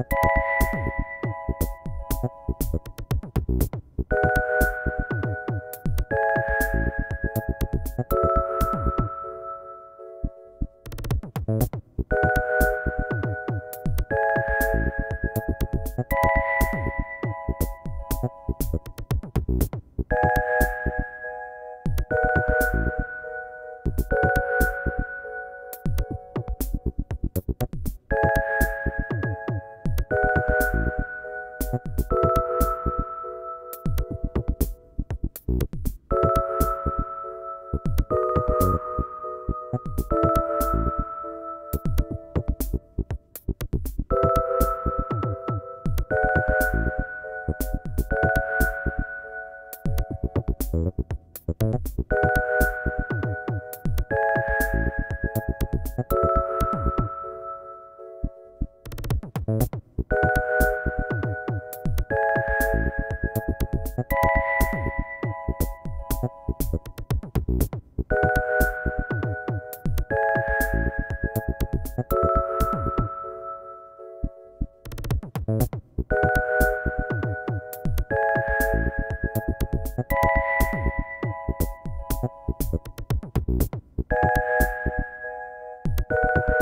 you you.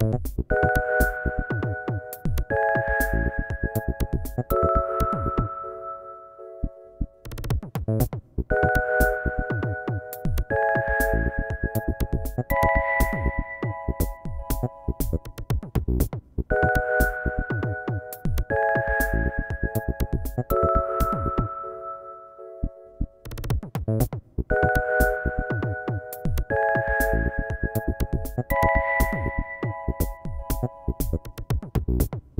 you.